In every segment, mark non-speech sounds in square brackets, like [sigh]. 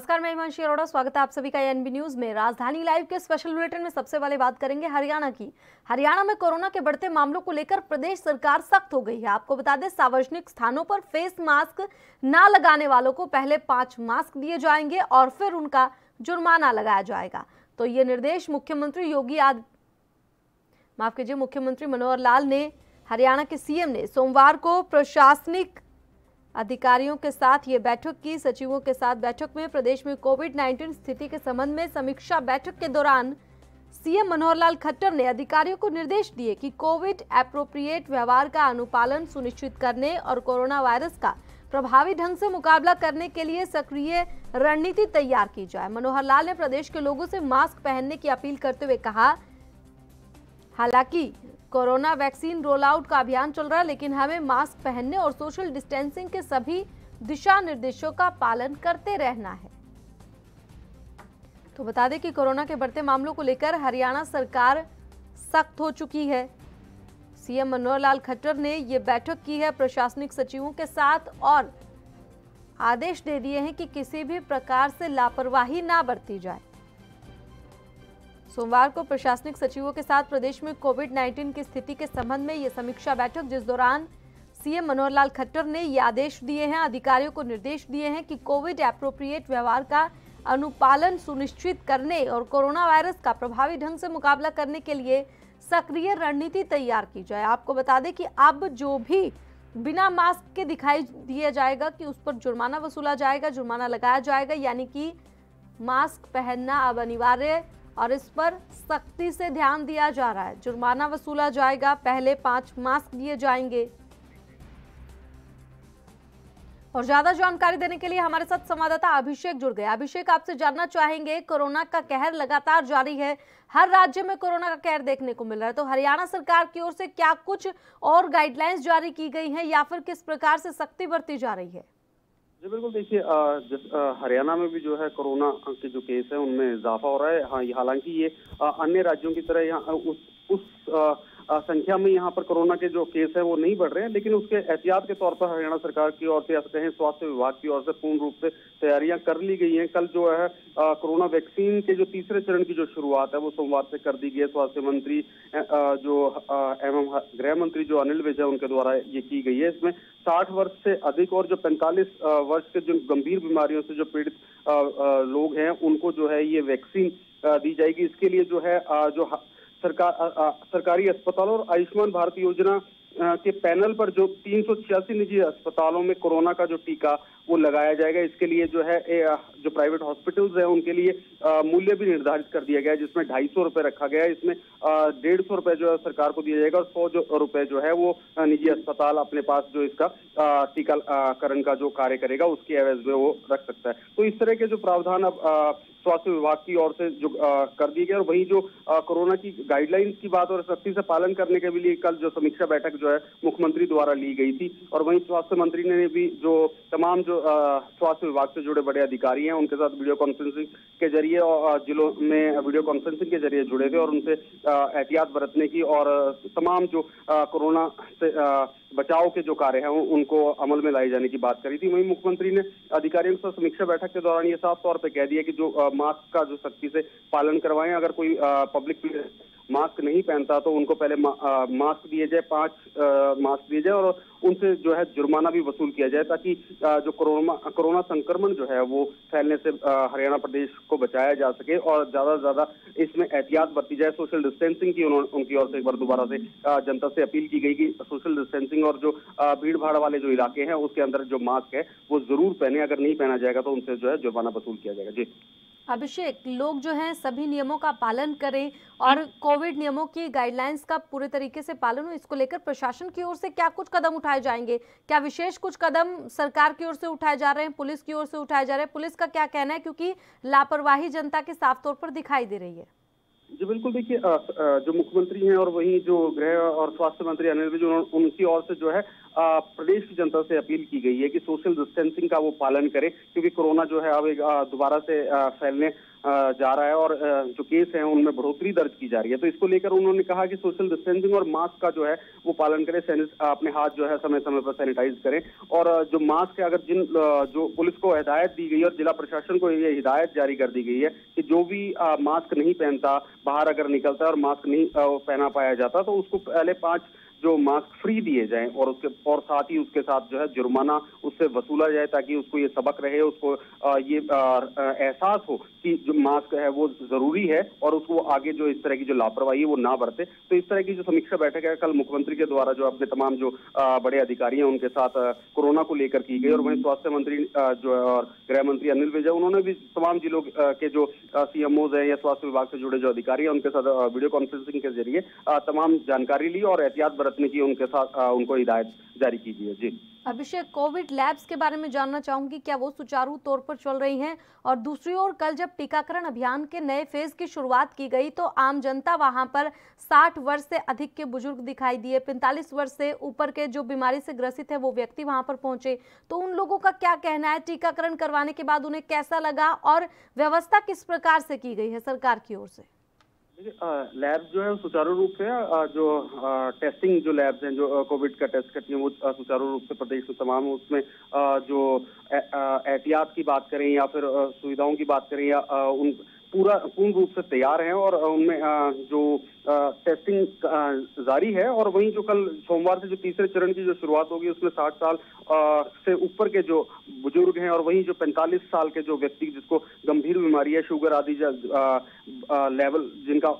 नमस्कार, मैं हिमांशी अरोड़ा। स्वागत है आप सभी का एनबी न्यूज़ में। राजधानी लाइव के स्पेशल बुलेटिन में सबसे पहले बात करेंगे हरियाणा की। हरियाणा में कोरोना के बढ़ते मामलों को लेकर प्रदेश सरकार सख्त हो गई है। आपको बता दें, सार्वजनिक स्थानों पर फेस मास्क ना लगाने वालों को पहले पाँच मास्क दिए जाएँगे और फिर उनका जुर्माना लगाया जाएगा। तो ये निर्देश मुख्यमंत्री योगी आदि माफ़ कीजिए, मुख्यमंत्री मनोहर लाल ने हरियाणा के सीएम ने। सोमवार को प्रशासनिक अधिकारियों के साथ ये बैठक की। सचिवों के साथ बैठक में प्रदेश में कोविड 19 स्थिति के संबंध में समीक्षा बैठक के दौरान सीएम मनोहर लाल खट्टर ने अधिकारियों को निर्देश दिए कि कोविड एप्रोप्रिएट व्यवहार का अनुपालन सुनिश्चित करने और कोरोना वायरस का प्रभावी ढंग से मुकाबला करने के लिए सक्रिय रणनीति तैयार की जाए। मनोहर लाल ने प्रदेश के लोगों से मास्क पहनने की अपील करते हुए कहा, हालाँकि कोरोना वैक्सीन रोल आउट का अभियान चल रहा है, लेकिन हमें मास्क पहनने और सोशल डिस्टेंसिंग के सभी दिशा निर्देशों का पालन करते रहना है। तो बता दें कि कोरोना के बढ़ते मामलों को लेकर हरियाणा सरकार सख्त हो चुकी है। सीएम मनोहर लाल खट्टर ने ये बैठक की है, प्रशासनिक सचिवों के साथ, और आदेश दे दिए हैं कि किसी भी प्रकार से लापरवाही ना बरती जाए। सोमवार को प्रशासनिक सचिवों के साथ प्रदेश में कोविड 19 की स्थिति के संबंध में ये समीक्षा बैठक, जिस दौरान सीएम मनोहर लाल खट्टर ने ये आदेश दिए हैं, अधिकारियों को निर्देश दिए हैं कि कोविड एप्रोप्रिएट व्यवहार का अनुपालन सुनिश्चित करने और कोरोना वायरस का प्रभावी ढंग से मुकाबला करने के लिए सक्रिय रणनीति तैयार की जाए। आपको बता दें कि अब जो भी बिना मास्क के दिखाई दिया जाएगा कि उस पर जुर्माना वसूला जाएगा, जुर्माना लगाया जाएगा, यानी कि मास्क पहनना अब अनिवार्य और इस पर सख्ती से ध्यान दिया जा रहा है। जुर्माना वसूला जाएगा, पहले पाँच मास्क दिए जाएँगे। और ज़्यादा जानकारी देने के लिए हमारे साथ संवाददाता अभिषेक जुड़ गए। अभिषेक, आपसे जानना चाहेंगे, कोरोना का कहर लगातार जारी है। हर राज्य में कोरोना का कहर देखने को मिल रहा है। तो हरियाणा सरकार की ओर से क्या कुछ और गाइडलाइंस जारी की गई हैं या फिर किस प्रकार से सख्ती बरती जा रही है? जी, बिल्कुल देखिए हरियाणा में भी जो है कोरोना के जो केस है, उनमें इजाफा हो रहा है। हाँ हालाँकि ये अन्य राज्यों की तरह यहाँ, उस उस संख्या में यहाँ पर कोरोना के जो केस है वो नहीं बढ़ रहे हैं, लेकिन उसके एहतियात के तौर पर हरियाणा सरकार की ओर से या कहें स्वास्थ्य विभाग की ओर से पूर्ण रूप से तैयारियाँ कर ली गई हैं। कल जो है कोरोना वैक्सीन के जो तीसरे चरण की जो शुरुआत है, वो सोमवार से कर दी गई है। स्वास्थ्य मंत्री जो एवं गृह मंत्री जो अनिल विजय उनके द्वारा ये की गई है। इसमें साठ वर्ष से अधिक और जो पैंतालीस वर्ष के जो गंभीर बीमारियों से जो पीड़ित लोग हैं, उनको जो है ये वैक्सीन दी जाएगी। इसके लिए जो है जो सरकार सरकारी अस्पतालों और आयुष्मान भारत योजना के पैनल पर जो तीन निजी अस्पतालों में कोरोना का जो टीका, वो लगाया जाएगा। इसके लिए जो है जो प्राइवेट हॉस्पिटल्स हैं, उनके लिए मूल्य भी निर्धारित कर दिया गया है, जिसमें ढाई सौ रुपए रखा गया है। इसमें डेढ़ सौ रुपए जो है सरकार को दिया जाएगा और सौ जो, रुपए जो है वो निजी अस्पताल अपने पास जो इसका टीकाकरण का जो कार्य करेगा, उसके एवज में वो रख सकता है। तो इस तरह के जो प्रावधान अब स्वास्थ्य विभाग की ओर से जो आ, कर दिए गए और वहीं जो कोरोना की गाइडलाइंस की बात और सख्ती से पालन करने के लिए कल जो समीक्षा बैठक जो है मुख्यमंत्री द्वारा ली गई थी और वहीं स्वास्थ्य मंत्री ने भी जो तमाम जो स्वास्थ्य विभाग से जुड़े बड़े अधिकारी हैं उनके साथ वीडियो कॉन्फ्रेंसिंग के ज़रिए और जिलों में वीडियो कॉन्फ्रेंसिंग के ज़रिए जुड़े थे और उनसे एहतियात बरतने की और तमाम जो कोरोना से बचाव के जो कार्य हैं उनको अमल में लाए जाने की बात करी थी। वहीं मुख्यमंत्री ने अधिकारियों के साथ समीक्षा बैठक के दौरान ये साफ़ तौर पर कह दिया कि जो मास्क का जो सख्ती से पालन करवाएँ, अगर कोई पब्लिक मास्क नहीं पहनता तो उनको पहले मा, आ, मास्क दिए जाए पाँच मास्क दिए जाए और उनसे जो है जुर्माना भी वसूल किया जाए ताकि आ, जो कोरोना कोरोना संक्रमण जो है वो फैलने से हरियाणा प्रदेश को बचाया जा सके और ज़्यादा से ज़्यादा इसमें एहतियात बरती जाए सोशल डिस्टेंसिंग की उनकी ओर से एक बार दोबारा से जनता से अपील की गई कि सोशल डिस्टेंसिंग और जो भीड़ भाड़ वाले जो इलाके हैं उसके अंदर जो मास्क है वो ज़रूर पहने अगर नहीं पहना जाएगा तो उनसे जो है जुर्माना वसूल किया जाएगा। जी। अभिषेक, लोग जो हैं सभी नियमों का पालन करें और कोविड नियमों की गाइडलाइंस का पूरे तरीके से पालन हो, इसको लेकर प्रशासन की ओर से क्या कुछ कदम उठाए जाएँगे? क्या विशेष कुछ कदम सरकार की ओर से उठाए जा रहे हैं, पुलिस की ओर से उठाए जा रहे हैं? पुलिस का क्या कहना है? क्योंकि लापरवाही जनता के साफ़ तौर पर दिखाई दे रही है। जी, बिल्कुल देखिए जो मुख्यमंत्री हैं और वही जो गृह और स्वास्थ्य मंत्री अनिल विज उनकी ओर से जो है प्रदेश की जनता से अपील की गई है कि सोशल डिस्टेंसिंग का वो पालन करें, क्योंकि कोरोना जो है अब दोबारा से फैलने जा रहा है और जो केस हैं उनमें बढ़ोतरी दर्ज की जा रही है। तो इसको लेकर उन्होंने कहा कि सोशल डिस्टेंसिंग और मास्क का जो है वो पालन करें अपने हाथ जो है समय समय पर सैनिटाइज करें। और जो मास्क है, अगर जिन जो पुलिस को हिदायत दी गई और जिला प्रशासन को ये हिदायत जारी कर दी गई है कि जो भी मास्क नहीं पहनता, बाहर अगर निकलता है और मास्क नहीं पहना पाया जाता तो उसको पहले पाँच जो मास्क फ्री दिए जाएँ और उसके, और साथ ही उसके साथ जो है जुर्माना उससे वसूला जाए ताकि उसको ये सबक रहे, उसको ये एहसास हो कि जो मास्क है वो ज़रूरी है और उसको आगे जो इस तरह की जो लापरवाही है वो ना बरते। तो इस तरह की जो समीक्षा बैठक है, कल मुख्यमंत्री के द्वारा जो अपने तमाम जो बड़े अधिकारी हैं उनके साथ कोरोना को लेकर की गई और वहीं स्वास्थ्य मंत्री जो है और गृह मंत्री अनिल विजय उन्होंने भी तमाम जिलों के जो सीएमओज है या स्वास्थ्य विभाग से जुड़े जो अधिकारी हैं, उनके साथ वीडियो कॉन्फ्रेंसिंग के ज़रिए तमाम जानकारी ली और एहतियात बरतने की उनके साथ उनको हिदायत जारी की गई है जी। अभिषेक, कोविड लैब्स के बारे में जानना चाहूँगी, क्या वो सुचारू तौर पर चल रही हैं? और दूसरी ओर, कल जब टीकाकरण अभियान के नए फ़ेज़ की शुरुआत की गई तो आम जनता वहाँ पर 60 वर्ष से अधिक के बुज़ुर्ग दिखाई दिए। 45 वर्ष से ऊपर के जो बीमारी से ग्रसित है, वो व्यक्ति वहाँ पर पहुँचे। तो उन लोगों का क्या कहना है? टीकाकरण करवाने के बाद उन्हें कैसा लगा? और व्यवस्था किस प्रकार से की गई है सरकार की ओर से? लैब जो है सुचारू रूप से जो टेस्टिंग जो लैब्स हैं, जो कोविड का टेस्ट करती हैं, वो सुचारू रूप से प्रदेश में, तमाम उसमें जो एहतियात की बात करें या फिर सुविधाओं की बात करें या उन, पूरा, पूर्ण रूप से तैयार हैं और उनमें जो टेस्टिंग जारी है और वहीं जो कल सोमवार से जो तीसरे चरण की जो शुरुआत होगी, उसमें साठ साल से ऊपर के जो बुज़ुर्ग हैं और वहीं जो 45 साल के जो व्यक्ति जिसको गंभीर बीमारी है, शुगर आदि लेवल जिनका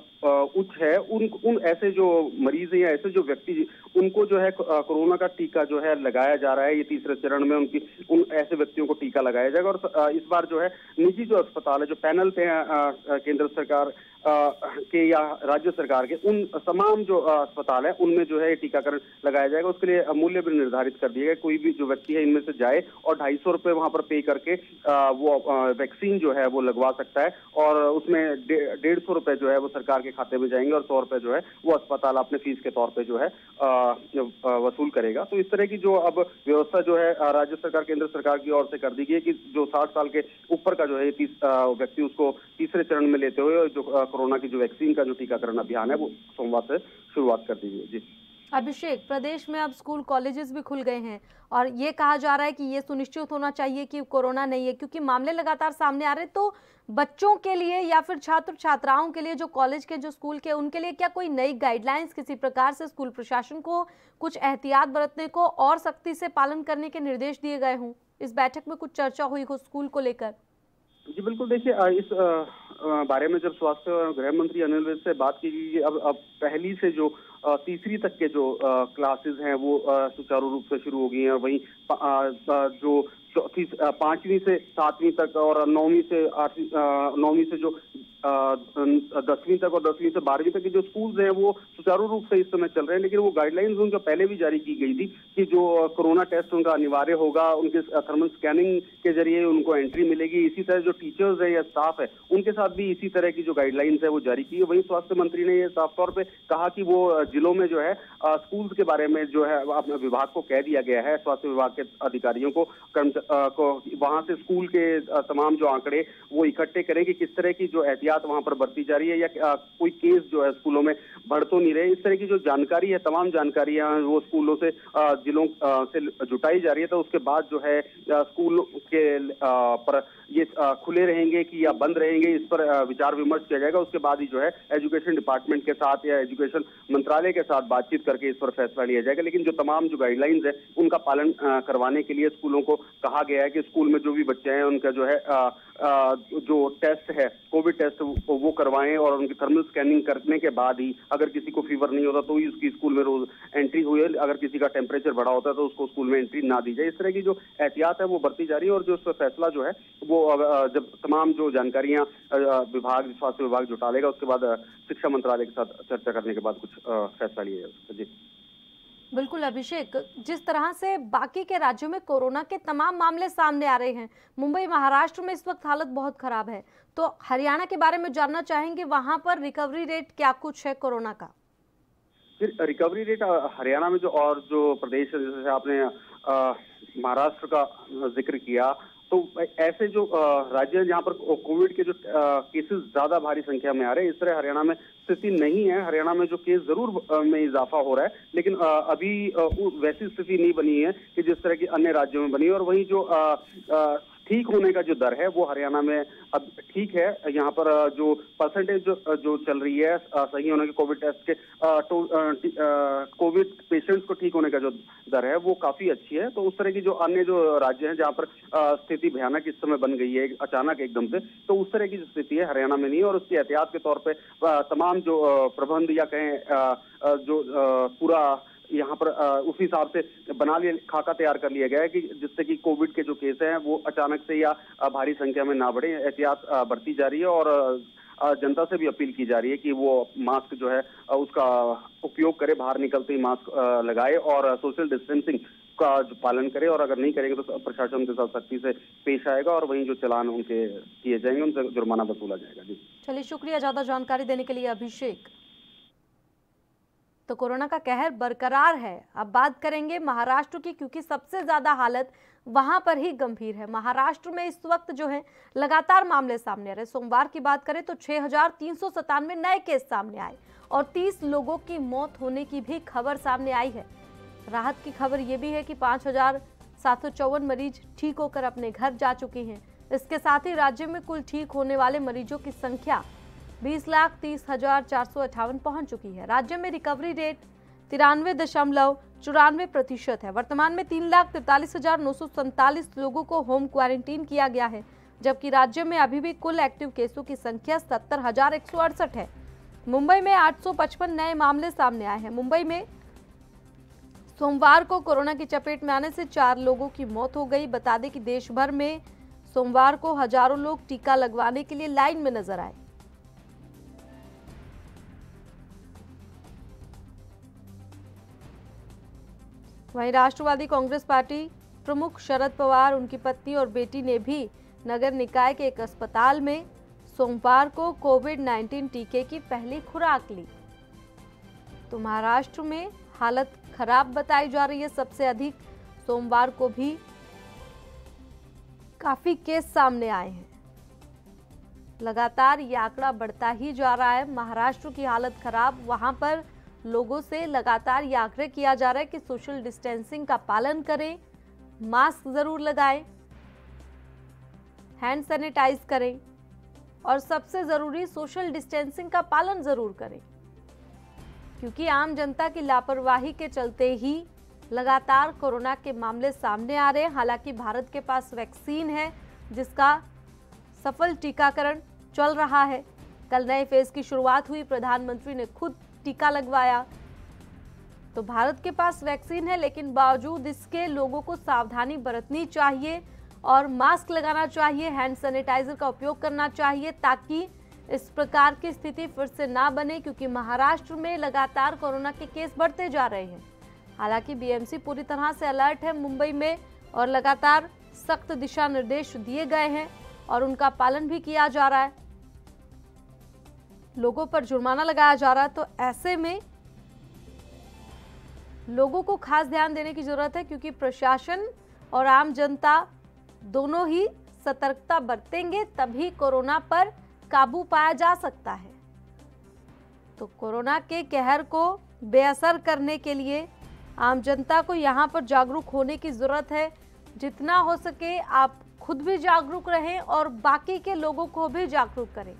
उच्च है, उन उन ऐसे जो मरीज़ या ऐसे जो व्यक्ति उनको जो है कोरोना का टीका जो है लगाया जा रहा है, ये तीसरे चरण में उनकी, उन ऐसे व्यक्तियों को टीका लगाया जाएगा और इस बार जो है निजी जो अस्पताल है, जो पैनल पे केंद्र सरकार के या राज्य सरकार के, उन तमाम जो अस्पताल है, उनमें जो है टीकाकरण लगाया जाएगा। उसके लिए मूल्य भी निर्धारित कर दिया गया कोई भी जो व्यक्ति है, इनमें से जाए और ढाई सौ रुपये वहाँ पर पे करके वो वैक्सीन जो है, वो लगवा सकता है और उसमें डेढ़ सौ रुपये जो है, वो सरकार के खाते में जाएँगे और सौ रुपये जो है, वो अस्पताल अपने फ़ीस के तौर पर जो है वसूल करेगा। तो इस तरह की जो अब व्यवस्था जो है राज्य सरकार, केंद्र सरकार की ओर से कर दी गई है कि जो साठ साल के ऊपर का जो है व्यक्ति उसको तीसरे चरण में लेते हुए जो कोरोना की जो वैक्सीन का जो टीकाकरण अभियान है, वो सोमवार से शुरुआत कर दी जी। अभिषेक, प्रदेश में अब स्कूल कॉलेजेस भी खुल गए हैं और ये कहा जा रहा है कि ये सुनिश्चित होना चाहिए कि कोरोना नहीं है, क्योंकि मामले लगातार सामने आ रहे तो बच्चों के लिए या फिर छात्र छात्राओं के लिए, जो कॉलेज के, जो स्कूल के, उनके लिए क्या कोई नई गाइडलाइंस किसी प्रकार से स्कूल प्रशासन को कुछ एहतियात बरतने को और सख्ती से पालन करने के निर्देश दिए गए हों? इस बैठक में कुछ चर्चा हुई हो स्कूल को लेकर। जी, बिल्कुल, देखिए इस बारे में जब स्वास्थ्य और गृह मंत्री अनिल विज से बात की गई अब अब पहली से जो तीसरी तक के जो क्लासेस हैं, वो सुचारू रूप से शुरू हो गई हैं वहीं जो चौथी पांचवीं से सातवीं तक और नौवीं से आठवीं नौवीं से जो दसवीं तक और दसवीं से बारहवीं तक के जो स्कूल्स हैं, वो सुचारू रूप से इस समय चल रहे हैं, लेकिन वो गाइडलाइंस उनका पहले भी जारी की गई थी कि जो कोरोना टेस्ट उनका अनिवार्य होगा, उनके थर्मल स्कैनिंग के ज़रिए उनको एंट्री मिलेगी। इसी तरह जो टीचर्स है या स्टाफ है, उनके साथ भी इसी तरह की जो गाइडलाइंस है, वो जारी की है। वही स्वास्थ्य मंत्री ने साफ़ तौर पर कहा कि वो जिलों में जो है स्कूल्स के बारे में जो है, अपने विभाग को कह दिया गया है, स्वास्थ्य विभाग के अधिकारियों को वहाँ से स्कूल के तमाम जो आंकड़े, वो इकट्ठे करें कि किस तरह की जो एहतियात एहतियात वहाँ पर बरती जा रही है या कोई केस जो है स्कूलों में बढ़ तो नहीं रहे। इस तरह की जो जानकारी है, तमाम जानकारियाँ वो स्कूलों से जिलों से जुटाई जा रही है। तो उसके बाद जो है स्कूल के पर ये खुले रहेंगे कि, या बंद रहेंगे, इस पर विचार विमर्श किया जाएगा। उसके बाद ही जो है, एजुकेशन डिपार्टमेंट के साथ या एजुकेशन मंत्रालय के साथ बातचीत करके इस पर फैसला लिया जाएगा। लेकिन जो तमाम जो गाइडलाइंस है, उनका पालन करवाने के लिए स्कूलों को कहा गया है कि स्कूल में जो भी बच्चे हैं, उनका जो है जो टेस्ट है कोविड टेस्ट वो करवाएँ और उनकी थर्मल स्कैनिंग करने के बाद ही अगर किसी को फीवर नहीं होता तो ही उसकी स्कूल में रोज एंट्री हुई है। अगर किसी का टेम्परेचर बढ़ा होता है तो उसको स्कूल में एंट्री ना दी जाए। इस तरह की जो एहतियात है, वो बढ़ती जा रही है और जो उस पर फैसला जो है, वो जब तमाम जो जानकारियाँ विभाग स्वास्थ्य विभाग जुटा लेगा उसके बाद शिक्षा मंत्रालय के साथ चर्चा करने के बाद कुछ फैसला लिया जाएगा जी। बिल्कुल अभिषेक। जिस तरह से बाकी के राज्यों में कोरोना के तमाम मामले सामने आ रहे हैं मुंबई महाराष्ट्र में इस वक्त हालत बहुत खराब है। तो हरियाणा के बारे में जानना चाहेंगे वहाँ पर रिकवरी रेट क्या कुछ है कोरोना का? फिर रिकवरी रेट हरियाणा में जो और जो प्रदेश जैसे आपने महाराष्ट्र का ज़िक्र किया तो ऐसे जो राज्य जहाँ पर कोविड के जो केसेस ज़्यादा भारी संख्या में आ रहे हैं, इस तरह हरियाणा में स्थिति नहीं है। हरियाणा में जो केस ज़रूर में इजाफा हो रहा है, लेकिन अभी वैसी स्थिति नहीं बनी है कि जिस तरह की अन्य राज्यों में बनी है और वही जो ठीक होने का जो दर है, वो हरियाणा में अब ठीक है। यहाँ पर जो परसेंटेज जो जो चल रही है सही होने के कोविड टेस्ट के कोविड पेशेंट्स को ठीक होने का जो दर है, वो काफ़ी अच्छी है। तो उस तरह की जो अन्य जो राज्य हैं, जहाँ पर स्थिति भयानक इस समय बन गई है अचानक एकदम से तो उस तरह की जो स्थिति है, हरियाणा में नहीं और उसकी एहतियात के तौर पर तमाम जो प्रबंध या कहें जो पूरा यहाँ पर उस हिसाब से बना लिया खाका तैयार कर लिया गया है कि जिससे कि कोविड के जो केस हैं, वो अचानक से या भारी संख्या में ना बढ़े। एहतियात बढ़ती जा रही है और जनता से भी अपील की जा रही है कि वो मास्क जो है उसका उपयोग करे, बाहर निकलते ही मास्क लगाए और सोशल डिस्टेंसिंग का जो पालन करे और अगर नहीं करेंगे तो प्रशासन उनके साथ सख्ती से पेश आएगा और वहीं जो चलान उनके किए जाएँगे, उनसे जुर्माना वसूला जाएगा। जी। चलिए, शुक्रिया ज़्यादा जानकारी देने के लिए, अभिषेक। तो कोरोना का कहर बरकरार है। अब बात करेंगे महाराष्ट्र की, क्योंकि सबसे ज़्यादा हालत वहाँ पर ही गंभीर है। महाराष्ट्र में इस वक्त जो है, लगातार मामले सामने आ रहे सोमवार की बात करें तो छह नए केस सामने आए और 30 लोगों की मौत होने की भी खबर सामने आई है। राहत की खबर ये भी है कि पाँच मरीज़ ठीक होकर अपने घर जा चुके हैं। इसके साथ ही राज्य में कुल ठीक होने वाले मरीजों की संख्या बीस लाख तीस हज़ार चार सौ अठावन पहुँच चुकी है। राज्य में रिकवरी रेट तिरानवे दशमलव चौरानवे प्रतिशत है। वर्तमान में तीन लाख तिरतालीस हज़ार नौ सौ सैंतालीस लोगों को होम क्वारंटीन किया गया है, जबकि राज्य में अभी भी कुल एक्टिव केसों की संख्या सत्तर हज़ार एक सौ अड़सठ है। मुंबई में आठ सौ पचपन नए मामले सामने आए हैं। मुंबई में सोमवार को कोरोना की चपेट में आने से चार लोगों की मौत हो गई। बता दें कि देश भर में सोमवार को हज़ारों लोग टीका लगवाने के लिए लाइन में नज़र आए। वहीं राष्ट्रवादी कांग्रेस पार्टी प्रमुख शरद पवार, उनकी पत्नी और बेटी ने भी नगर निकाय के एक अस्पताल में सोमवार को कोविड 19 टीके की पहली खुराक ली। तो महाराष्ट्र में हालत खराब बताई जा रही है। सबसे अधिक सोमवार को भी काफ़ी केस सामने आए हैं। लगातार ये आंकड़ा बढ़ता ही जा रहा है। महाराष्ट्र की हालत खराब, वहाँ पर लोगों से लगातार ये आग्रह किया जा रहा है कि सोशल डिस्टेंसिंग का पालन करें, मास्क ज़रूर लगाएँ, हैंड सैनिटाइज करें और सबसे ज़रूरी सोशल डिस्टेंसिंग का पालन ज़रूर करें, क्योंकि आम जनता की लापरवाही के चलते ही लगातार कोरोना के मामले सामने आ रहे हैं। हालाँकि भारत के पास वैक्सीन है, जिसका सफल टीकाकरण चल रहा है। कल नए फ़ेज़ की शुरुआत हुई। प्रधानमंत्री ने खुद टीका लगवाया। तो भारत के पास वैक्सीन है, लेकिन बावजूद इसके लोगों को सावधानी बरतनी चाहिए और मास्क लगाना चाहिए, हैंड सैनिटाइजर का उपयोग करना चाहिए ताकि इस प्रकार की स्थिति फिर से ना बने, क्योंकि महाराष्ट्र में लगातार कोरोना के केस बढ़ते जा रहे हैं। हालाँकि बीएमसी पूरी तरह से अलर्ट है मुंबई में और लगातार सख्त दिशा निर्देश दिए गए हैं और उनका पालन भी किया जा रहा है। लोगों पर जुर्माना लगाया जा रहा है तो ऐसे में लोगों को खास ध्यान देने की ज़रूरत है, क्योंकि प्रशासन और आम जनता दोनों ही सतर्कता बरतेंगे, तभी कोरोना पर काबू पाया जा सकता है। तो कोरोना के कहर को बेअसर करने के लिए आम जनता को यहाँ पर जागरूक होने की ज़रूरत है। जितना हो सके आप खुद भी जागरूक रहें और बाकी के लोगों को भी जागरूक करें।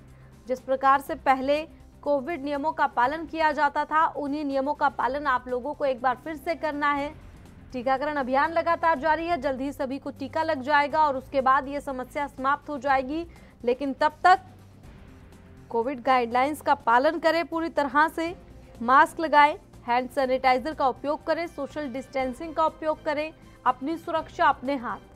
जिस प्रकार से पहले कोविड नियमों का पालन किया जाता था, उन्हीं नियमों का पालन आप लोगों को एक बार फिर से करना है। टीकाकरण अभियान लगातार जारी है, जल्द ही सभी को टीका लग जाएगा और उसके बाद ये समस्या समाप्त हो जाएगी। लेकिन तब तक कोविड गाइडलाइंस का पालन करें पूरी तरह से। मास्क लगाएँ, हैंड सैनिटाइजर का उपयोग करें, सोशल डिस्टेंसिंग का उपयोग करें, अपनी सुरक्षा अपने हाथ।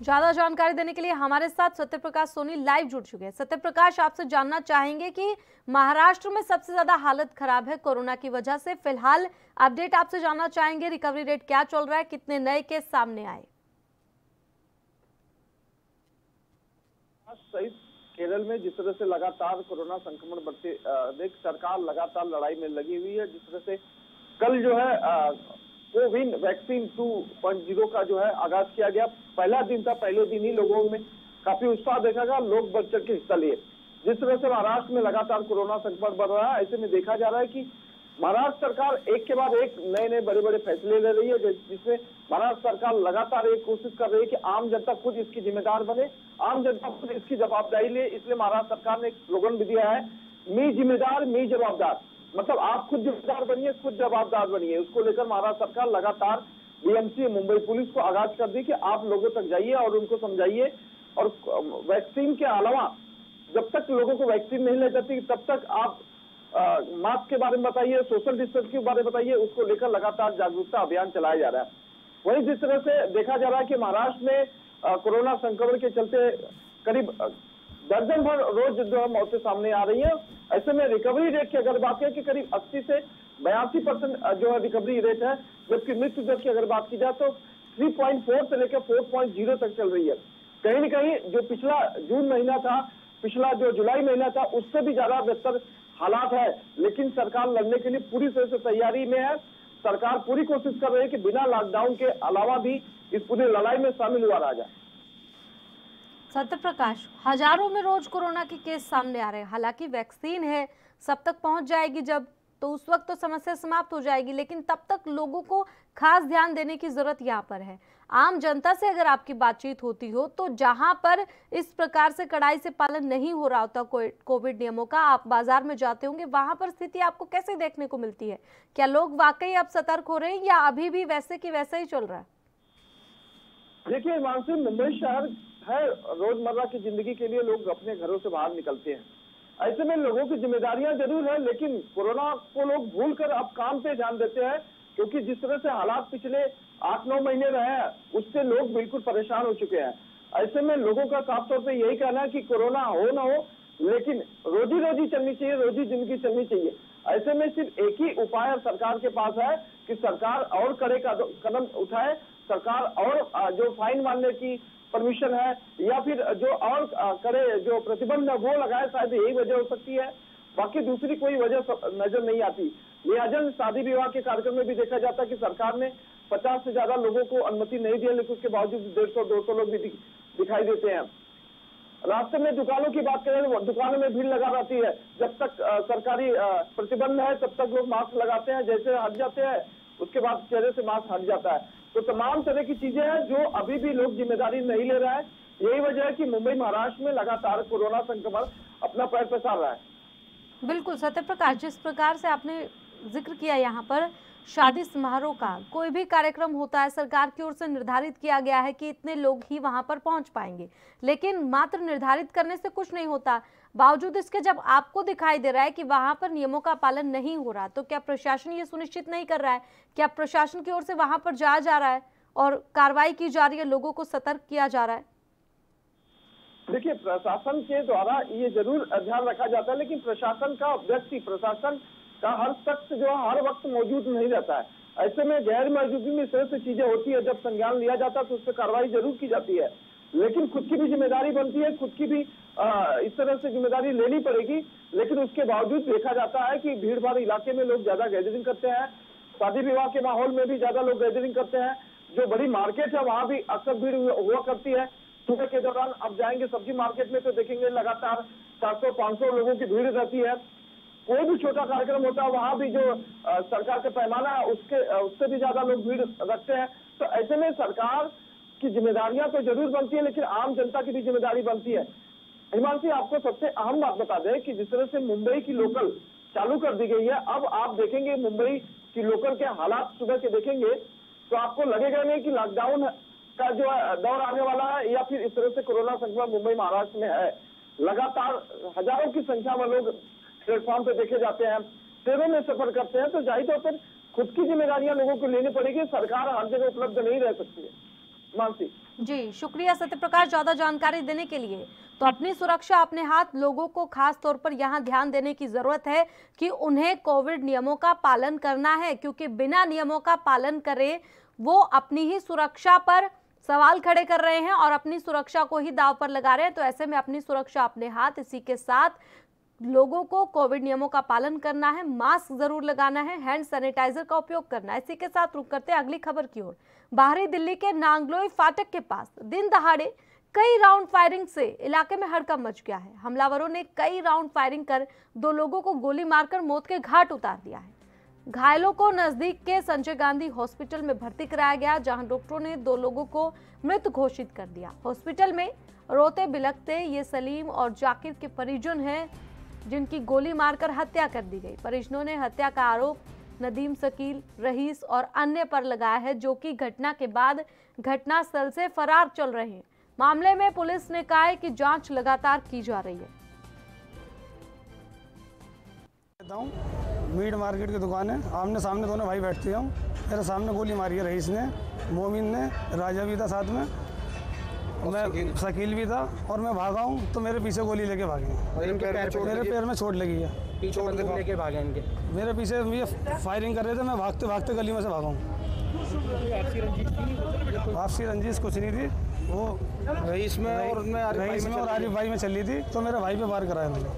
ज़्यादा जानकारी देने के लिए हमारे साथ सत्यप्रकाश सोनी लाइव जुड़ चुके हैं। सत्यप्रकाश, आपसे जानना चाहेंगे कि महाराष्ट्र में सबसे ज़्यादा हालत खराब है कोरोना की वजह से। फ़िलहाल अपडेट आपसे जानना चाहेंगे, रिकवरी रेट क्या चल रहा है, कितने नए केस सामने आए? सही केरल में जिस तरह से लगातार कोरोना संक्रमण बढ़ते देख, सरकार लगातार लड़ाई में लगी हुई है। जिस तरह से कल जो है कोविन वैक्सीन 2.0 का जो है आगाज़ किया गया। पहला दिन था, पहले दिन ही लोगों में काफ़ी उत्साह देखा गया, लोग बढ़ चढ़ के हिस्सा लिए। जिस तरह से महाराष्ट्र में लगातार कोरोना संक्रमण बढ़ रहा है, ऐसे में देखा जा रहा है कि महाराष्ट्र सरकार एक के बाद एक नए नए बड़े बड़े फैसले ले रही है जिसमें महाराष्ट्र सरकार लगातार एक कोशिश कर रही है कि आम जनता खुद इसकी जिम्मेदार बने, आम जनता खुद इसकी जवाबदारी ले। इसलिए महाराष्ट्र सरकार ने एक स्लोगन भी दिया है, मी जिम्मेदार, मी जवाबदार। मतलब आप खुद जिम्मेदार बनिए, खुद जवाबदार बनिए। उसको लेकर महाराष्ट्र सरकार लगातार बीएमसी, मुंबई पुलिस को आगाज़ कर दी कि आप लोगों तक जाइए और उनको समझाइए। और वैक्सीन के अलावा जब तक लोगों को वैक्सीन नहीं ले जाती, तब तक आप मास्क के बारे में बताइए, सोशल डिस्टेंस के बारे में बताइए, उसको लेकर लगातार जागरूकता अभियान चलाया जा रहा है। वही जिस तरह से देखा जा रहा है कि महाराष्ट्र में कोरोना संक्रमण के चलते करीब दर्जन भर रोज जो है मौतें सामने आ रही है। ऐसे में रिकवरी रेट की अगर बात करें कि करीब 80 से बयासी परसेंट जो है रिकवरी रेट है, जबकि मृत्यु दर की अगर बात की जाए तो 3.4 से लेकर 4.0 तक चल रही है। कहीं ना कहीं जो पिछला जून महीना था, पिछला जो जुलाई महीना था, उससे भी ज़्यादा बेहतर हालात है। लेकिन सरकार लड़ने के लिए पूरी तरह से तैयारी में है। सरकार पूरी कोशिश कर रही है कि बिना लॉकडाउन के अलावा भी इस पूरी लड़ाई में शामिल हुआ राजा। सत्य प्रकाश हज़ारों में रोज कोरोना के केस सामने आ रहे हैं। हालाँकि वैक्सीन है, सब तक पहुँच जाएगी जब तो उस वक्त तो समस्या समाप्त हो जाएगी, लेकिन तब तक लोगों को खास ध्यान देने की ज़रूरत यहाँ पर है। आम जनता से अगर आपकी बातचीत होती हो तो जहाँ पर इस प्रकार से कड़ाई से पालन नहीं हो रहा होता कोविड नियमों का, आप बाज़ार में जाते होंगे, वहाँ पर स्थिति आपको कैसे देखने को मिलती है? क्या लोग वाकई अब सतर्क हो रहे हैं या अभी भी वैसे की वैसे ही चल रहा है? देखिए मानसून मुंबई शहर है, रोज़मर्रा की ज़िंदगी के लिए लोग अपने घरों से बाहर निकलते हैं। ऐसे में लोगों की जिम्मेदारियाँ ज़रूर है, लेकिन कोरोना को लोग भूल कर अब काम पे ध्यान देते हैं, क्योंकि जिस तरह से हालात पिछले आठ नौ महीने रहे हैं, उससे लोग बिल्कुल परेशान हो चुके हैं। ऐसे में लोगों का साफ़ तौर पर यही कहना है कि कोरोना हो ना हो, लेकिन रोजी रोजी चलनी चाहिए, रोजी ज़िंदगी चलनी चाहिए। ऐसे में सिर्फ़ एक ही उपाय सरकार के पास है कि सरकार और कड़े कदम उठाए, सरकार और जो फाइन मानने की परमिशन है, या फिर जो और करे, जो प्रतिबंध है, वो लगाए, शायद यही वजह हो सकती है। बाकी दूसरी कोई वजह नज़र नहीं आती। लिहाजा शादी विवाह के कार्यक्रम में भी देखा जाता है कि सरकार ने पचास से ज़्यादा लोगों को अनुमति नहीं दी, लेकिन उसके बावजूद डेढ़ सौ, दो सौ लोग भी दिखाई देते हैं। रास्ते में दुकानों की बात करें दुकानों में भीड़ लगा रहती है। जब तक सरकारी प्रतिबंध है, तब तक लोग मास्क लगाते हैं, जैसे हट जाते हैं, उसके बाद चेहरे से मास्क हट जाता है। तो तमाम तरह की चीज़ें हैं जो अभी भी लोग ज़िम्मेदारी नहीं ले रहा है। यही वजह है कि मुंबई, महाराष्ट्र में लगातार कोरोना संक्रमण अपना पैर पसार रहा है। बिल्कुल, सत्य प्रकाश, जिस प्रकार से आपने ज़िक्र किया यहाँ पर, शादी समारोह का कोई भी कार्यक्रम होता है, सरकार की ओर से निर्धारित किया गया है कि इतने लोग ही वहाँ पर पहुँच पाएँगे। लेकिन मात्र निर्धारित करने से कुछ नहीं होता। बावजूद इसके जब आपको दिखाई दे रहा है कि वहाँ पर नियमों का पालन नहीं हो रहा तो क्या प्रशासन ये सुनिश्चित नहीं कर रहा है? क्या प्रशासन की ओर से वहाँ पर जाया जा रहा है और कार्रवाई की जा रही है, लोगों को सतर्क किया जा रहा है? देखिए, प्रशासन के द्वारा ये ज़रूर ध्यान रखा जाता है, लेकिन प्रशासन का व्यक्ति प्रशासन का हर शख्स जो हर वक्त मौजूद नहीं रहता है। ऐसे में गैर मौजूदगी में इस तरह से चीज़ें होती है, जब संज्ञान लिया जाता है तो उस पर कार्रवाई ज़रूर की जाती है। लेकिन खुद की भी ज़िम्मेदारी बनती है, खुद की भी इस तरह से ज़िम्मेदारी लेनी पड़ेगी, लेकिन उसके बावजूद देखा जाता है कि भीड़ भाड़ इलाके में लोग ज़्यादा गैदरिंग करते हैं, शादी विवाह के माहौल में भी ज़्यादा लोग गैदरिंग करते हैं, जो बड़ी मार्केट है, वहाँ भी अक्सर भीड़ हुआ करती है। सुबह के दौरान अब जाएँगे सब्ज़ी मार्केट में तो देखेंगे लगातार चार सौ, पाँच सौ लोगों की भीड़ रहती है। कोई भी छोटा कार्यक्रम होता है, वहाँ भी जो सरकार का पैमाना है, उसके, उससे भी ज़्यादा लोग भीड़ रखते हैं। तो ऐसे में सरकार की जिम्मेदारियाँ तो ज़रूर बनती है, लेकिन आम जनता की भी ज़िम्मेदारी बनती है। हिमांशी आपको सबसे अहम बात बता दें कि जिस तरह से मुंबई की लोकल चालू कर दी गई है, अब आप देखेंगे मुंबई की लोकल के हालात सुबह के देखेंगे तो आपको लगेगा नहीं कि लॉकडाउन का जो दौर आने वाला है या फिर इस तरह से कोरोना संक्रमण मुंबई महाराष्ट्र में है। लगातार हज़ारों की संख्या में लोग प्लेटफॉर्म पे देखे जाते हैं, ट्रेनों में सफ़र करते हैं तो ज़ाहिर तौर पर खुद की जिम्मेदारियाँ लोगों को लेनी पड़ेगी, सरकार हर जगह उपलब्ध नहीं रह सकती है। मानसी जी। शुक्रिया सत्य प्रकाश ज़्यादा जानकारी देने के लिए। तो अपनी सुरक्षा, अपने हाथ लोगों को खास तौर पर यहाँ ध्यान देने की ज़रूरत है कि उन्हें कोविड नियमों का पालन करना है, क्योंकि बिना नियमों का पालन करे, वो अपनी ही सुरक्षा पर सवाल खड़े कर रहे हैं और अपनी सुरक्षा को ही दाव पर लगा रहे हैं। तो ऐसे में अपनी सुरक्षा, अपने हाथ, इसी के साथ लोगों को कोविड नियमों का पालन करना है, मास्क ज़रूर लगाना है, हैंड सैनिटाइजर का उपयोग करना है। इसी के साथ रुक करते हैं अगली खबर की ओर। बाहरी दिल्ली के नांगलोई फाटक के पास दिन दहाड़े कई राउंड फायरिंग से इलाके में हड़कंप मच गया है। हमलावरों ने कई राउंड फायरिंग कर दो लोगों को गोली मारकर मौत के घाट उतार दिया है। घायलों को नज़दीक के संजय गांधी हॉस्पिटल में भर्ती कराया गया, जहाँ डॉक्टरों ने दो लोगों को मृत घोषित कर दिया। हॉस्पिटल में रोते बिलकते ये सलीम और जाकिर के परिजन हैं, जिनकी गोली मारकर हत्या कर दी गई। परिजनों ने हत्या का आरोप नदीम शकील रहीस और अन्य पर लगाया है, जो कि घटना के बाद घटनास्थल से फरार चल रहे हैं। मामले में पुलिस ने कहा है कि जाँच लगातार की जा रही है। मीट मार्केट की दुकान है। आमने सामने दोनों भाई बैठते हैं। मेरे सामने गोली मारी है रईस ने मोमिन ने राजा भी था साथ में। मैं शकील? भी था और मैं भागा हूँ तो मेरे पीछे गोली लेके भागे मेरे पैर में चोट लगी है। लेके भागे इनके? मेरे पीछे ये फायरिंग कर रहे थे मैं भागते भागते गली में से भागा हूँ। आपसी रंजिश कुछ नहीं थी। वो रईस में और उनमें आरिफ भाई रईस में और आरिफ भाई में चली थी तो मेरे भाई पे वार कराया मैंने।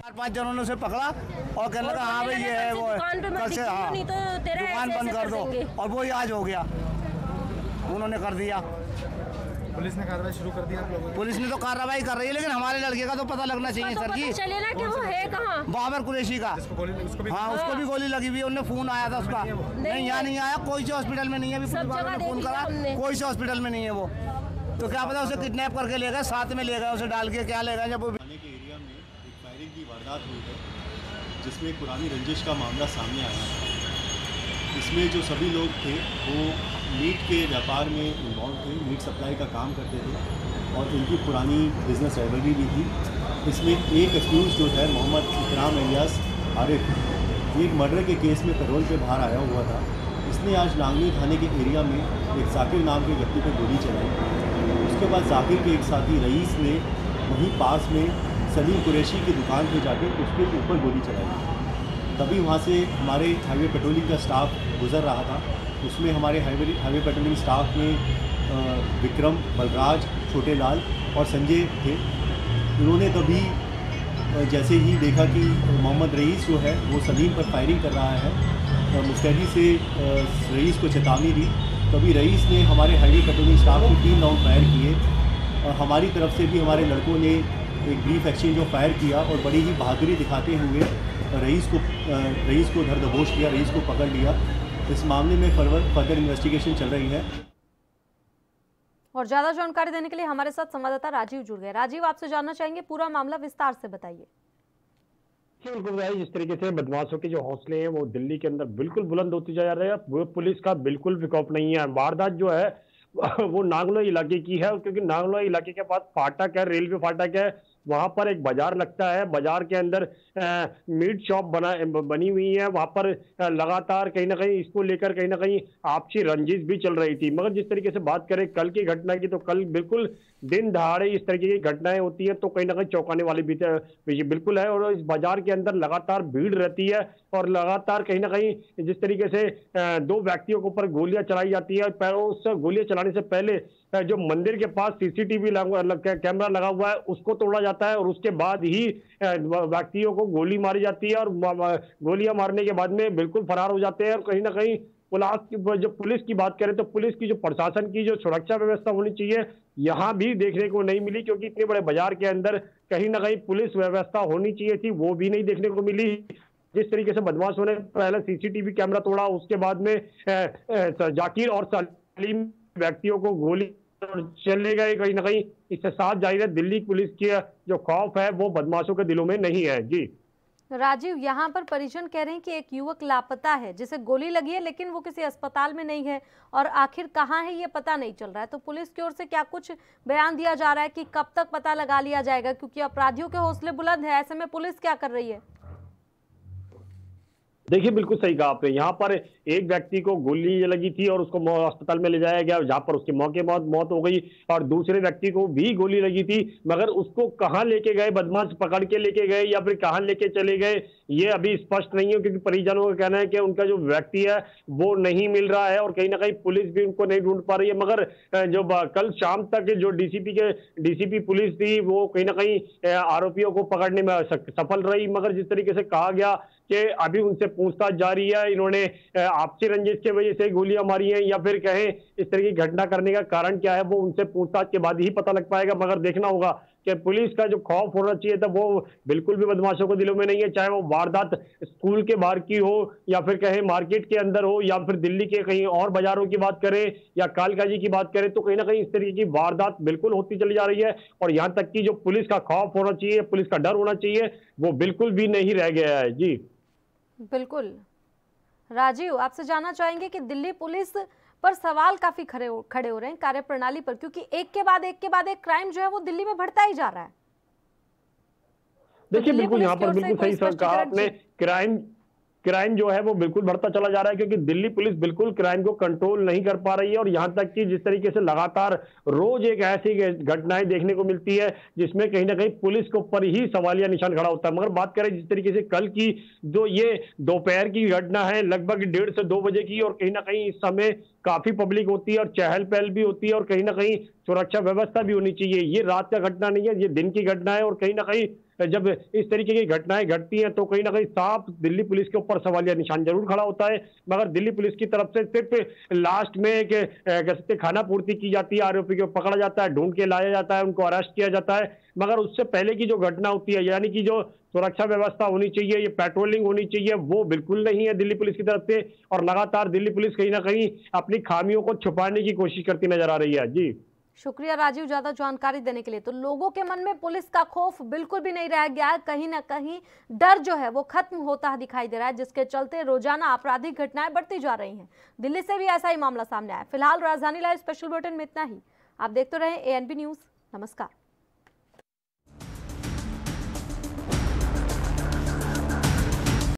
चार पाँच जनों ने उसे पकड़ा और कहने लगा हाँ भाई ये है वो है। दुकान पे मत कल से हाँ नहीं तो तेरा दुकान बंद कर दो। और वो ही आज हो गया। उन्होंने कर दिया। पुलिस ने कार्रवाई शुरू कर दी आप लोगों पुलिस ने तो कार्रवाई कर रही है लेकिन हमारे लड़के का तो पता लगना चाहिए सर जी। चले ना कि वो है कहाँ? बाबर कुरेशी का। उसको भी हाँ उसको भी गोली लगी हुई है उन्हें फ़ोन आया था उसका। नहीं यहाँ नहीं। आया कोई से हॉस्पिटल में नहीं है अभी पुलिस वालों ने फ़ोन करा। कोई से हॉस्पिटल में नहीं है वो। तो क्या पता उसे किडनैप करके ले गए, साथ में ले गए, उसे डाल के क्या ले गए, जब वो एरिया में एक फायरिंग की वारदात हुई है, जिसमें एक पुरानी रंजिश का मामला सामने आया इसमें जो सभी लोग थे, वो मीट के व्यापार में इन्वॉल्व थे मीट सप्लाई का काम करते थे, और इनकी पुरानी बिज़नेस राइवलरी भी थी। इसमें एक एक्सक्यूज जो है, मोहम्मद इकराम एलियास आरिफ, ये एक मर्डर के केस में पैरोल पे बाहर आया हुआ था। इसने आज नांगली थाने के एरिया में एक जाकिर नाम के व्यक्ति पर गोली चलाई। उसके बाद जाकिर के एक साथी रईस ने वहीं पास में सलीम कुरैशी की दुकान पे जाके उसके ऊपर गोली चलाई। तभी वहाँ से हमारे हाईवे पेट्रोलिंग का स्टाफ गुजर रहा था। उसमें हमारे हाईवे हाईवे पेट्रोलिंग स्टाफ में विक्रम, बलराज छोटे लाल और संजय थे। उन्होंने तभी जैसे ही देखा कि मोहम्मद रईस जो है, वो सलीम पर फायरिंग कर रहा है मुस्तैदी से रईस को चेतावनी दी। तभी रईस ने हमारे हाईवे पेट्रोलिंग स्टाफ को तीन राउंड फायर किए और हमारी तरफ़ से भी हमारे लड़कों ने एक ब्रीफ एक्सचेंज ऑफ़ फायर किया और बड़ी ही बहादुरी दिखाते हुए रईस को रईस को धरदबोश किया, रईस को पकड़ लिया। इस मामले में फर्दर फर्दर इन्वेस्टिगेशन चल रही है। और ज़्यादा जानकारी देने के लिए हमारे साथ संवाददाता राजीव जुड़ गए। राजीव, आपसे जानना चाहेंगे, पूरा मामला विस्तार से बताइए। बिल्कुल भाई जिस तरीके से बदमाशों के जो हौसले हैं, वो दिल्ली के अंदर बिल्कुल बुलंद होते जा रहे हैं। वो पुलिस का बिल्कुल विकल्प नहीं है। वारदात जो है, [laughs] वो नागलोई इलाके की है, क्योंकि नागलोई इलाके के पास फाटक है, रेलवे फाटक है। वहाँ पर एक बाज़ार लगता है। बाज़ार के अंदर मीट शॉप बना, बनी हुई है। वहाँ पर लगातार कहीं ना कहीं इसको लेकर कहीं ना कहीं आपसी रंजिश भी चल रही थी। मगर जिस तरीके से बात करें, कल की घटना की तो कल बिल्कुल दिन दहाड़े इस तरीके की घटनाएँ होती हैं तो कहीं ना कहीं चौंकाने वाली भी बिल्कुल है, और इस बाज़ार के अंदर लगातार भीड़ रहती है, और लगातार कहीं ना कहीं जिस तरीके से दो व्यक्तियों के ऊपर गोलियाँ चलाई जाती है उस गोलियाँ चलाने से पहले जो मंदिर के पास सीसीटीवी कैमरा लगा हुआ है, उसको तोड़ा जाता है, और उसके बाद ही व्यक्तियों को गोली मारी जाती है, और गोलियाँ मारने के बाद में बिल्कुल फरार हो जाते हैं, और कहीं ना कहीं पुलिस की जो पुलिस की बात करें तो पुलिस की जो प्रशासन की जो सुरक्षा व्यवस्था होनी चाहिए, यहाँ भी देखने को नहीं मिली, क्योंकि इतने बड़े बाज़ार के अंदर कहीं ना कहीं पुलिस व्यवस्था होनी चाहिए थी, वो भी नहीं देखने को मिली। जिस तरीके से बदमाशों ने पहले सीसीटीवी कैमरा तोड़ा, उसके बाद में जाकिर और सलीम व्यक्तियों को गोली चले गए, कहीं ना कहीं इससे साथ ज़ाहिर है दिल्ली पुलिस की जो खौफ है, वो बदमाशों के दिलों में नहीं है। जी। राजीव, यहाँ पर परिजन कह रहे हैं कि एक युवक लापता है, जिसे गोली लगी है, लेकिन वो किसी अस्पताल में नहीं है और आखिर कहाँ है, ये पता नहीं चल रहा है। तो पुलिस की ओर से क्या कुछ बयान दिया जा रहा है कि कब तक पता लगा लिया जाएगा? क्योंकि अपराधियों के हौसले बुलंद है, ऐसे में पुलिस क्या कर रही है? देखिए, बिल्कुल सही कहा आपने। यहाँ पर एक व्यक्ति को गोली लगी थी और उसको अस्पताल में ले जाया गया, जहाँ पर उसकी मौके मौत मौत हो गई और दूसरे व्यक्ति को भी गोली लगी थी, मगर उसको कहाँ लेके गए? बदमाश पकड़ के लेके गए या फिर कहाँ लेके चले गए? ये अभी स्पष्ट नहीं है, क्योंकि परिजनों का कहना है कि उनका जो व्यक्ति है, वो नहीं मिल रहा है और कहीं ना कहीं पुलिस भी उनको नहीं ढूंढ पा रही है। मगर जो कल शाम तक जो डीसीपी के, डीसीपी पुलिस थी, वो कहीं ना कहीं आरोपियों को पकड़ने में सफल रही। मगर जिस तरीके से कहा गया कि अभी उनसे पूछताछ जारी है। इन्होंने आपसी रंजिश के वजह से गोलियाँ मारी हैं या फिर कहें इस तरह की घटना करने का कारण क्या है, वो उनसे पूछताछ के बाद ही पता लग पाएगा, मगर देखना होगा। कि पुलिस का जो खौफ होना चाहिए था, वो बिल्कुल भी बदमाशों को दिलों में नहीं है। चाहे वो वारदात स्कूल के बाहर की हो, या फिर कहें मार्केट के अंदर हो, या फिर दिल्ली के कहीं और बाजारों की बात करें, या कालकाजी की बात करें तो कहीं ना कहीं इस तरीके की वारदात बिल्कुल होती चली जा रही है। और यहाँ तक की जो पुलिस का खौफ होना चाहिए, पुलिस का डर होना चाहिए, वो बिल्कुल भी नहीं रह गया है। जी। बिल्कुल। राजीव, आपसे जानना चाहेंगे कि दिल्ली पुलिस पर सवाल काफ़ी खड़े हो खड़े हो रहे हैं कार्यप्रणाली पर क्योंकि एक के बाद एक के बाद एक क्राइम जो है वो दिल्ली में बढ़ता ही जा रहा है। तो देखिए दिल्ली बिल्कुल यहाँ पर बिल्कुल सही सर कहा आपने। क्राइम क्राइम जो है वो बिल्कुल बढ़ता चला जा रहा है क्योंकि दिल्ली पुलिस बिल्कुल क्राइम को कंट्रोल नहीं कर पा रही है और यहाँ तक कि जिस तरीके से लगातार रोज एक ऐसी घटनाएँ देखने को मिलती है जिसमें कहीं ना कहीं पुलिस के ऊपर ही सवालिया निशान खड़ा होता है। मगर बात करें जिस तरीके से कल की जो ये दोपहर की घटना है लगभग डेढ़ से दो बजे की और कहीं ना कहीं इस समय काफ़ी पब्लिक होती है और चहल पहल भी होती है और कहीं ना कहीं सुरक्षा व्यवस्था भी होनी चाहिए। ये रात का घटना नहीं है, ये दिन की घटना है और कहीं ना कहीं जब इस तरीके की घटनाएँ घटती हैं तो कहीं ना कहीं साफ़ दिल्ली पुलिस के ऊपर सवालिया निशान ज़रूर खड़ा होता है। मगर दिल्ली पुलिस की तरफ़ से सिर्फ़ लास्ट में एक सकते खाना पूर्ति की जाती है, आरोपी को पकड़ा जाता है, ढूंढ के लाया जाता है, उनको अरेस्ट किया जाता है। मगर उससे पहले की जो घटना होती है, यानी कि जो सुरक्षा व्यवस्था होनी चाहिए, ये पेट्रोलिंग होनी चाहिए, वो बिल्कुल नहीं है दिल्ली पुलिस की तरफ़ से और लगातार दिल्ली पुलिस कहीं ना कहीं अपनी खामियों को छुपाने की कोशिश करती नज़र आ रही है। जी। शुक्रिया राजीव ज़्यादा जानकारी देने के लिए। तो लोगों के मन में पुलिस का खौफ बिल्कुल भी नहीं रह गया। है कहीं ना कहीं डर जो है वो खत्म होता है दिखाई दे रहा है, जिसके चलते रोज़ाना आपराधिक घटनाएँ बढ़ती जा रही हैं। दिल्ली से भी ऐसा ही मामला सामने आया। फ़िलहाल राजधानी लाइव स्पेशल बुलेटिन में इतना ही। आप देखते रहे ए न्यूज़ नमस्कार।